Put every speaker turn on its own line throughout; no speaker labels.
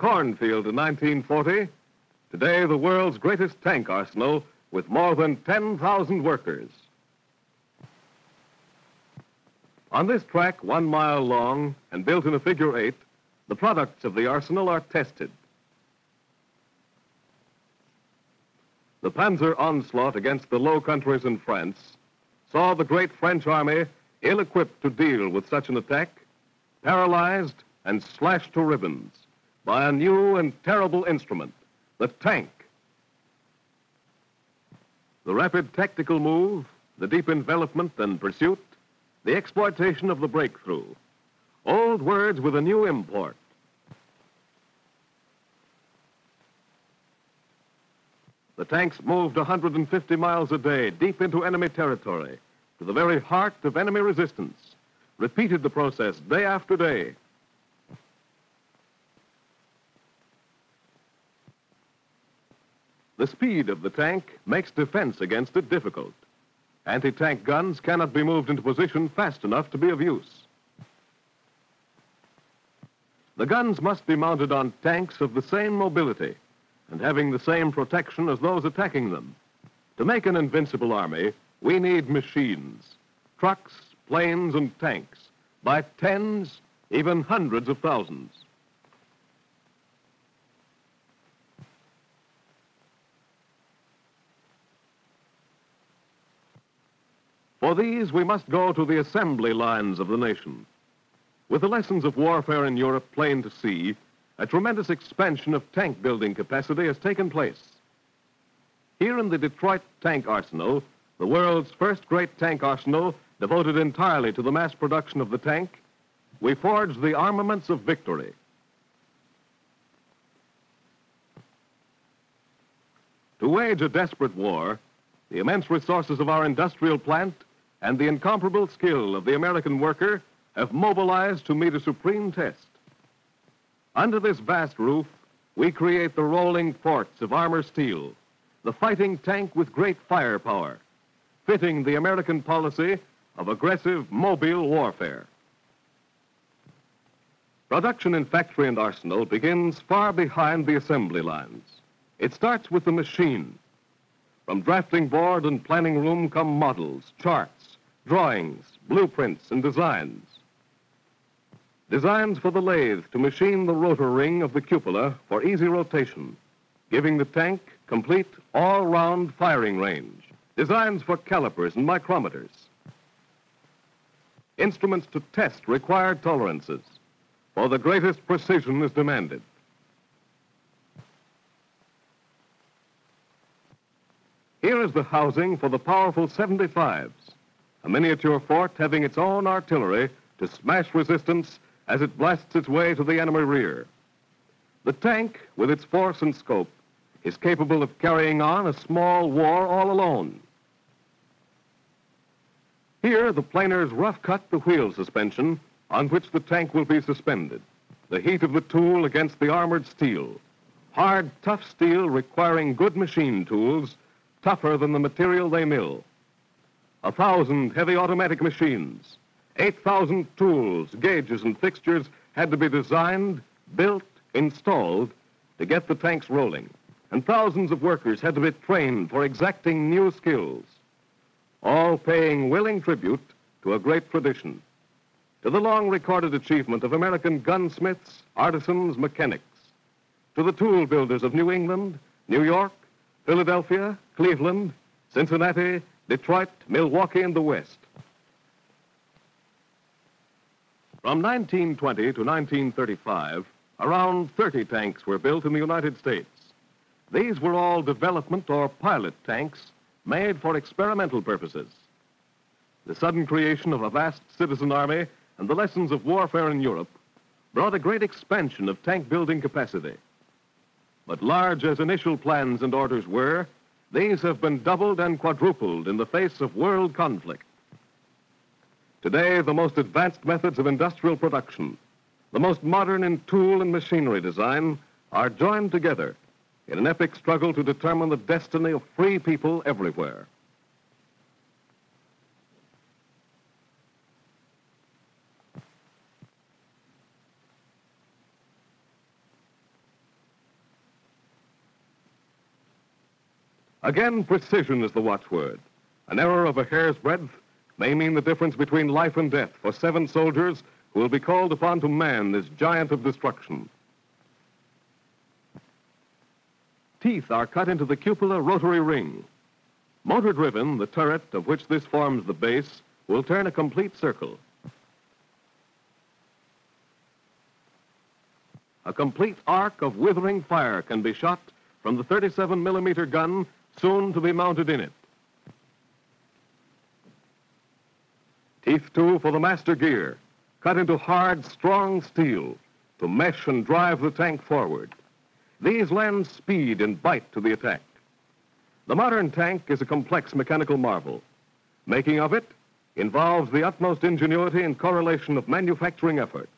Cornfield in 1940. Today, the world's greatest tank arsenal with more than 10,000 workers. On this track, one mile long and built in a figure eight, the products of the arsenal are tested. The Panzer onslaught against the Low Countries in France saw the great French army ill equipped to deal with such an attack, paralyzed and slashed to ribbons by a new and terrible instrument, the tank. The rapid tactical move, the deep envelopment and pursuit, the exploitation of the breakthrough. Old words with a new import. The tanks moved 150 miles a day deep into enemy territory, to the very heart of enemy resistance, repeated the process day after day. The speed of the tank makes defense against it difficult. Anti-tank guns cannot be moved into position fast enough to be of use. The guns must be mounted on tanks of the same mobility and having the same protection as those attacking them. To make an invincible army, we need machines, trucks, planes, and tanks by tens, even hundreds of thousands. For these, we must go to the assembly lines of the nation. With the lessons of warfare in Europe plain to see, a tremendous expansion of tank building capacity has taken place. Here in the Detroit Tank Arsenal, the world's first great tank arsenal devoted entirely to the mass production of the tank, we forge the armaments of victory. To wage a desperate war, the immense resources of our industrial plant and the incomparable skill of the American worker have mobilized to meet a supreme test. Under this vast roof, we create the rolling forts of armor steel, the fighting tank with great firepower, fitting the American policy of aggressive mobile warfare. Production in factory and arsenal begins far behind the assembly lines. It starts with the machine. From drafting board and planning room come models, charts, drawings, blueprints, and designs. Designs for the lathe to machine the rotor ring of the cupola for easy rotation, giving the tank complete all-round firing range. Designs for calipers and micrometers. Instruments to test required tolerances, for the greatest precision is demanded. Here is the housing for the powerful 75s, a miniature fort having its own artillery to smash resistance as it blasts its way to the enemy rear. The tank, with its force and scope, is capable of carrying on a small war all alone. Here, the planers rough cut the wheel suspension on which the tank will be suspended. The heat of the tool against the armored steel. Hard, tough steel requiring good machine tools, tougher than the material they mill. A thousand heavy automatic machines, 8,000 tools, gauges, and fixtures had to be designed, built, installed to get the tanks rolling. And thousands of workers had to be trained for exacting new skills, all paying willing tribute to a great tradition, to the long recorded achievement of American gunsmiths, artisans, mechanics, to the tool builders of New England, New York, Philadelphia, Cleveland, Cincinnati, Detroit, Milwaukee, and the West. From 1920 to 1935, around 30 tanks were built in the United States. These were all development or pilot tanks made for experimental purposes. The sudden creation of a vast citizen army and the lessons of warfare in Europe brought a great expansion of tank building capacity. But large as initial plans and orders were, these have been doubled and quadrupled in the face of world conflict. Today, the most advanced methods of industrial production, the most modern in tool and machinery design, are joined together in an epic struggle to determine the destiny of free people everywhere. Again, precision is the watchword. An error of a hair's breadth may mean the difference between life and death for seven soldiers who will be called upon to man this giant of destruction. Teeth are cut into the cupola rotary ring. Motor driven, the turret of which this forms the base will turn a complete circle. A complete arc of withering fire can be shot from the 37 millimeter gun soon to be mounted in it. Teeth too for the master gear, cut into hard, strong steel to mesh and drive the tank forward. These lend speed and bite to the attack. The modern tank is a complex mechanical marvel. Making of it involves the utmost ingenuity and correlation of manufacturing effort.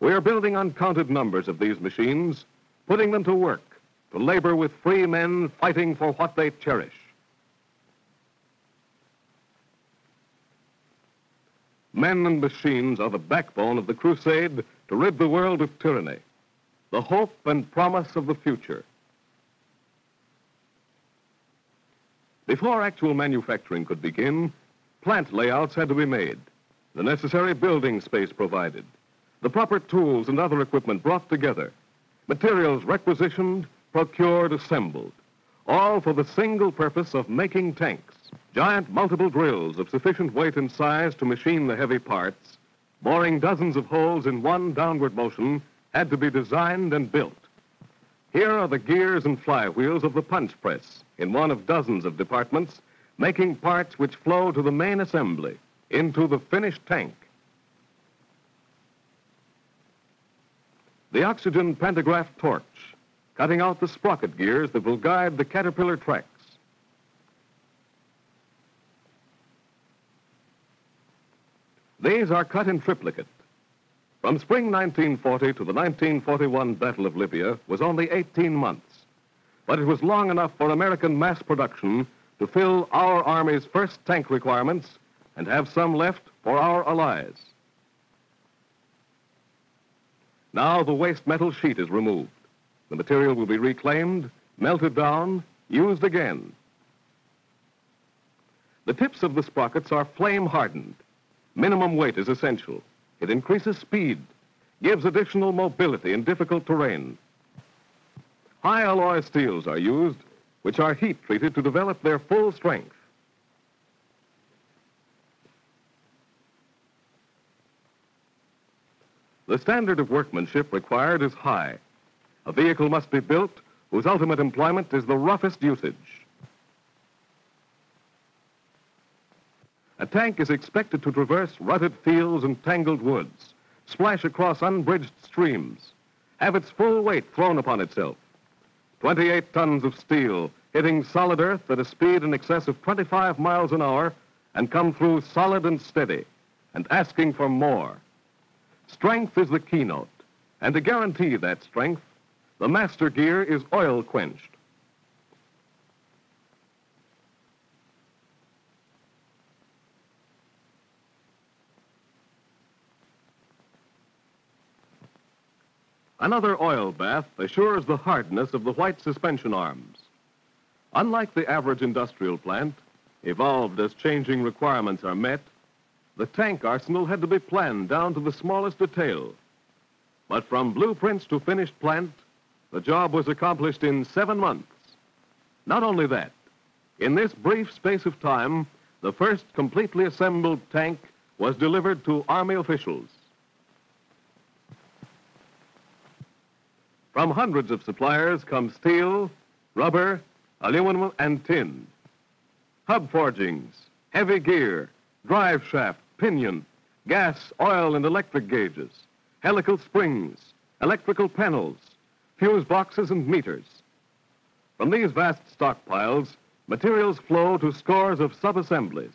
We are building uncounted numbers of these machines, putting them to work to labor with free men fighting for what they cherish. Men and machines are the backbone of the crusade to rid the world of tyranny, the hope and promise of the future. Before actual manufacturing could begin, plant layouts had to be made, the necessary building space provided, the proper tools and other equipment brought together, materials requisitioned, procured, assembled, all for the single purpose of making tanks. Giant multiple drills of sufficient weight and size to machine the heavy parts, boring dozens of holes in one downward motion, had to be designed and built. Here are the gears and flywheels of the punch press in one of dozens of departments, making parts which flow to the main assembly, into the finished tank. The oxygen pantograph torch, cutting out the sprocket gears that will guide the caterpillar tracks. These are cut in triplicate. From spring 1940 to the 1941 Battle of Libya was only 18 months, but it was long enough for American mass production to fill our Army's first tank requirements and have some left for our allies. Now the waste metal sheet is removed. The material will be reclaimed, melted down, used again. The tips of the sprockets are flame hardened Minimum weight is essential. It increases speed, gives additional mobility in difficult terrain. High alloy steels are used, which are heat treated to develop their full strength. The standard of workmanship required is high. A vehicle must be built whose ultimate employment is the roughest usage. A tank is expected to traverse rutted fields and tangled woods, splash across unbridged streams, have its full weight thrown upon itself. 28 tons of steel hitting solid earth at a speed in excess of 25 miles an hour and come through solid and steady and asking for more. Strength is the keynote, and to guarantee that strength, the master gear is oil quenched. Another oil bath assures the hardness of the white suspension arms. Unlike the average industrial plant, evolved as changing requirements are met, the tank arsenal had to be planned down to the smallest detail. But from blueprints to finished plant, the job was accomplished in seven months. Not only that, in this brief space of time, the first completely assembled tank was delivered to Army officials. From hundreds of suppliers come steel, rubber, aluminum, and tin. Hub forgings, heavy gear, drive shaft, pinion, gas, oil, and electric gauges, helical springs, electrical panels, fuse boxes, and meters. From these vast stockpiles, materials flow to scores of sub-assemblies,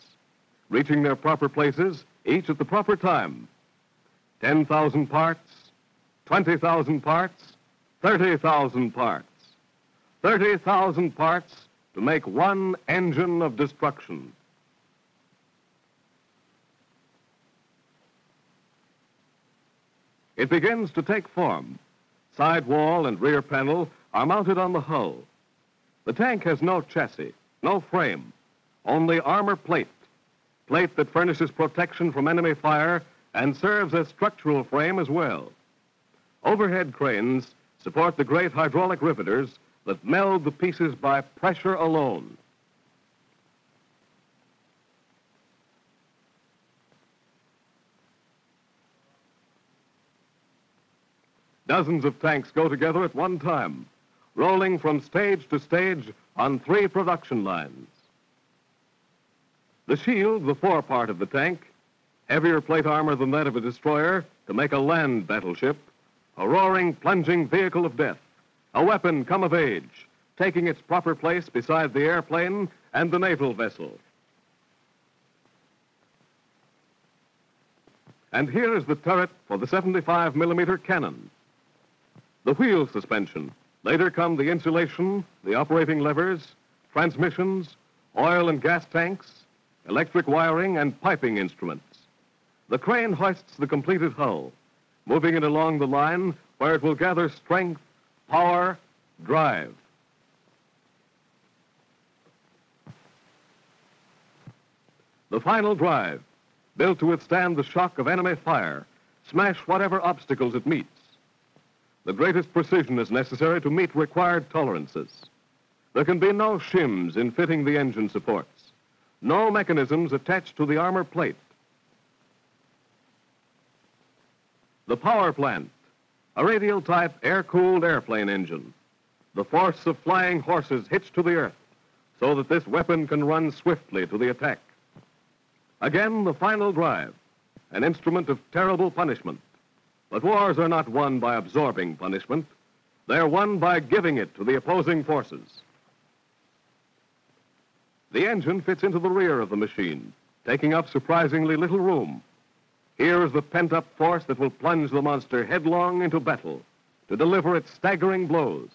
reaching their proper places, each at the proper time. 10,000 parts, 20,000 parts, 30,000 parts. 30,000 parts to make one engine of destruction. It begins to take form. Side wall and rear panel are mounted on the hull. The tank has no chassis, no frame, only armor plate. Plate that furnishes protection from enemy fire and serves as structural frame as well. Overhead cranes support the great hydraulic riveters that meld the pieces by pressure alone. Dozens of tanks go together at one time, rolling from stage to stage on three production lines. The shield, the forepart of the tank, heavier plate armor than that of a destroyer to make a land battleship, a roaring, plunging vehicle of death, a weapon come of age, taking its proper place beside the airplane and the naval vessel. And here is the turret for the 75 millimeter cannon. The wheel suspension. Later come the insulation, the operating levers, transmissions, oil and gas tanks, electric wiring, and piping instruments. The crane hoists the completed hull, moving it along the line where it will gather strength, power, drive. The final drive, built to withstand the shock of enemy fire, smash whatever obstacles it meets. The greatest precision is necessary to meet required tolerances. There can be no shims in fitting the engine supports, no mechanisms attached to the armor plate. The power plant, a radial type air cooled airplane engine. The force of flying horses hitched to the earth so that this weapon can run swiftly to the attack. Again, the final drive, an instrument of terrible punishment. But wars are not won by absorbing punishment. They're won by giving it to the opposing forces. The engine fits into the rear of the machine, taking up surprisingly little room. Here is the pent-up force that will plunge the monster headlong into battle to deliver its staggering blows.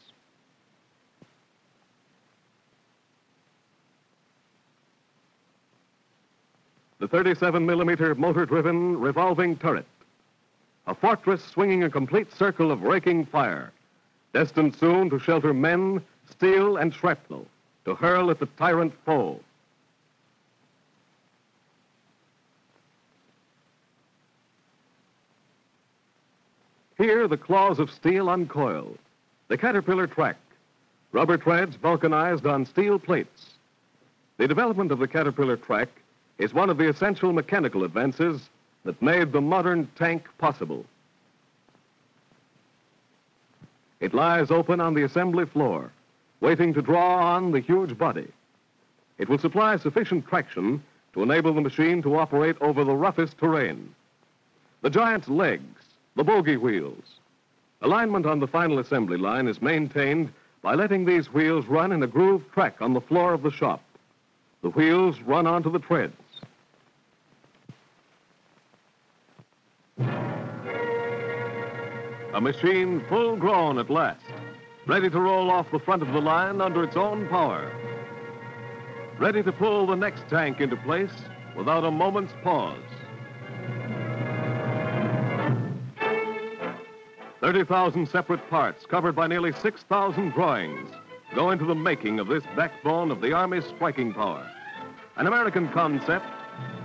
The 37 millimeter motor-driven revolving turret. A fortress swinging a complete circle of raking fire, destined soon to shelter men, steel, and shrapnel, to hurl at the tyrant foe. Here, the claws of steel uncoil. The caterpillar track. Rubber treads vulcanized on steel plates. The development of the caterpillar track is one of the essential mechanical advances that made the modern tank possible. It lies open on the assembly floor, waiting to draw on the huge body. It will supply sufficient traction to enable the machine to operate over the roughest terrain. The giant's legs, the bogie wheels. Alignment on the final assembly line is maintained by letting these wheels run in a grooved track on the floor of the shop. The wheels run onto the treads. A machine full grown at last, ready to roll off the front of the line under its own power. Ready to pull the next tank into place without a moment's pause. 30,000 separate parts covered by nearly 6,000 drawings go into the making of this backbone of the Army's striking power. An American concept,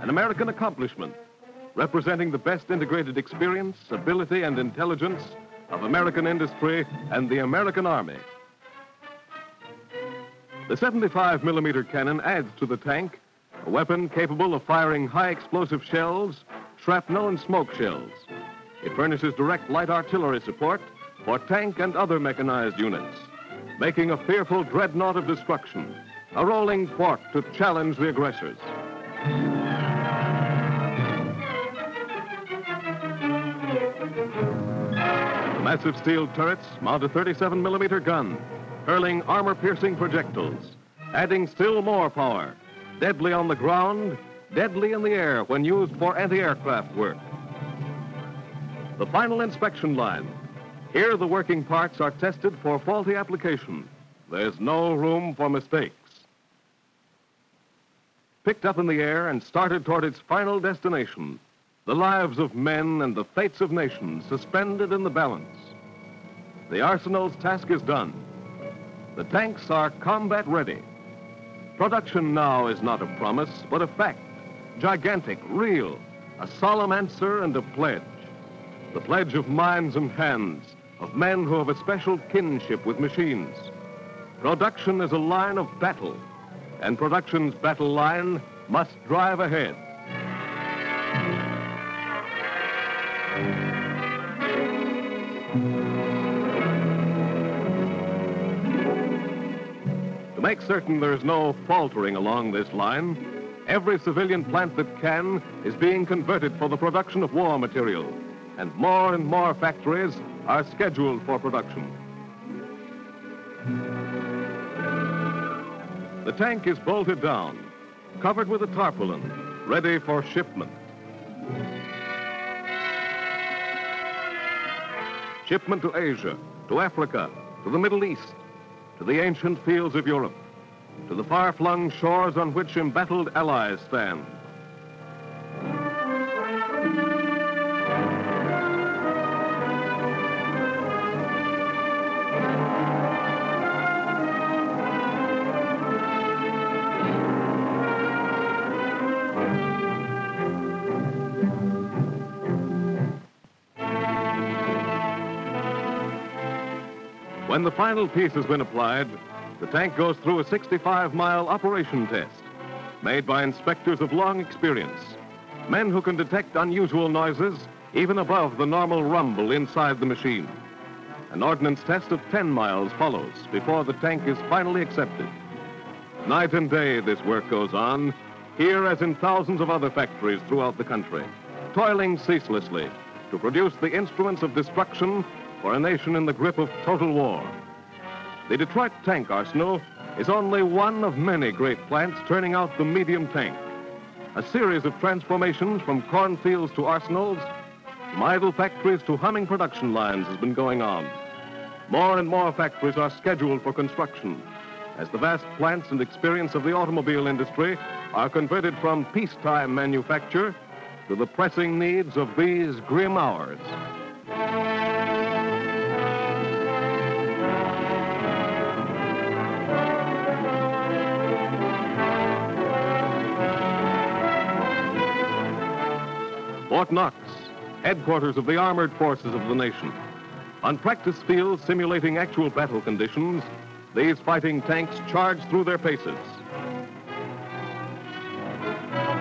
an American accomplishment, representing the best integrated experience, ability, and intelligence of American industry and the American Army. The 75 millimeter cannon adds to the tank a weapon capable of firing high explosive shells, shrapnel, and smoke shells. It furnishes direct light artillery support for tank and other mechanized units, making a fearful dreadnought of destruction, a rolling fort to challenge the aggressors. Massive steel turrets mount a 37 millimeter gun, hurling armor-piercing projectiles, adding still more power, deadly on the ground, deadly in the air when used for anti-aircraft work. The final inspection line. Here the working parts are tested for faulty application. There's no room for mistakes. Picked up in the air and started toward its final destination, the lives of men and the fates of nations suspended in the balance. The arsenal's task is done. The tanks are combat ready. Production now is not a promise, but a fact. Gigantic, real, a solemn answer and a pledge. The pledge of minds and hands, of men who have a special kinship with machines. Production is a line of battle, and production's battle line must drive ahead. Make certain there's no faltering along this line, every civilian plant that can is being converted for the production of war material, and more and more factories are scheduled for production. The tank is bolted down, covered with a tarpaulin, ready for shipment. Shipment to Asia, to Africa, to the Middle East, to the ancient fields of Europe, to the far-flung shores on which embattled allies stand. When the final piece has been applied, the tank goes through a 65-mile operation test made by inspectors of long experience, men who can detect unusual noises even above the normal rumble inside the machine. An ordnance test of 10 miles follows before the tank is finally accepted. Night and day this work goes on, here as in thousands of other factories throughout the country, toiling ceaselessly to produce the instruments of destruction for a nation in the grip of total war. The Detroit Tank Arsenal is only one of many great plants turning out the medium tank. A series of transformations from cornfields to arsenals, from idle factories to humming production lines has been going on. More and more factories are scheduled for construction as the vast plants and experience of the automobile industry are converted from peacetime manufacture to the pressing needs of these grim hours. Fort Knox, headquarters of the armored forces of the nation. On practice fields simulating actual battle conditions, these fighting tanks charge through their paces.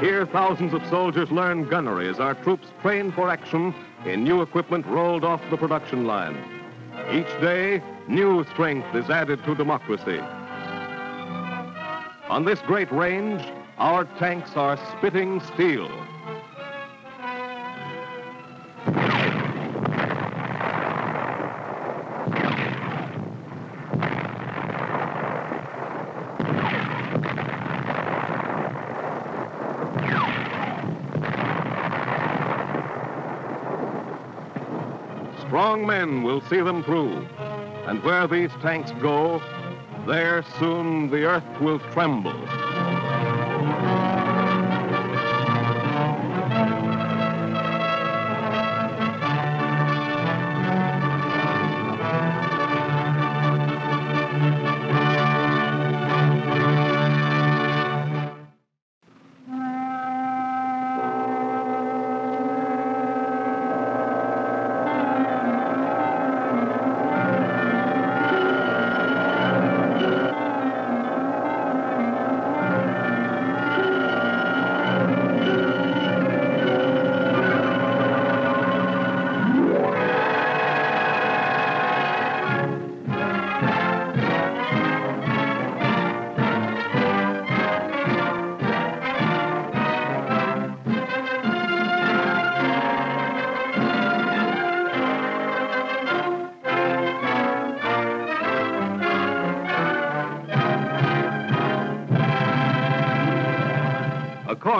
Here, thousands of soldiers learn gunnery as our troops train for action in new equipment rolled off the production line. Each day, new strength is added to democracy. On this great range, our tanks are spitting steel. Strong men will see them through. And where these tanks go, there soon the earth will tremble.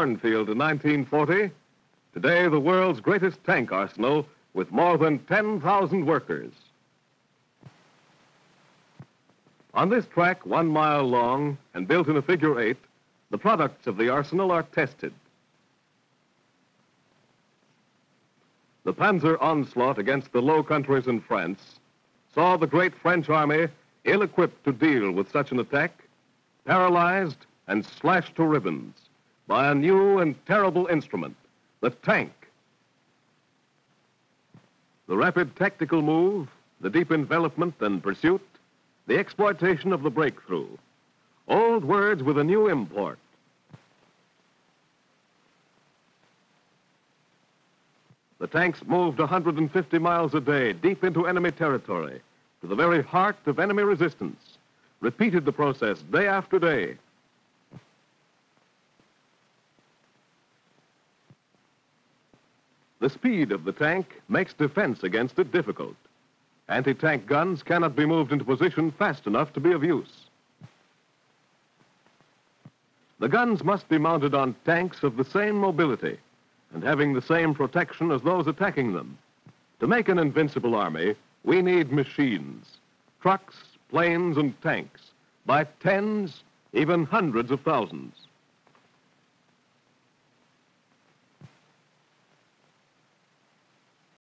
A cornfield in 1940. Today, the world's greatest tank arsenal with more than 10,000 workers. On this track, one mile long and built in a figure eight, the products of the arsenal are tested. The Panzer onslaught against the Low Countries in France saw the great French army ill-equipped to deal with such an attack, paralyzed and slashed to ribbons by a new and terrible instrument, the tank. The rapid tactical move, the deep envelopment and pursuit, the exploitation of the breakthrough. Old words with a new import. The tanks moved 150 miles a day deep into enemy territory, to the very heart of enemy resistance, repeated the process day after day. The speed of the tank makes defense against it difficult. Anti-tank guns cannot be moved into position fast enough to be of use. The guns must be mounted on tanks of the same mobility and having the same protection as those attacking them. To make an invincible army, we need machines, trucks, planes, and tanks by tens, even hundreds of thousands.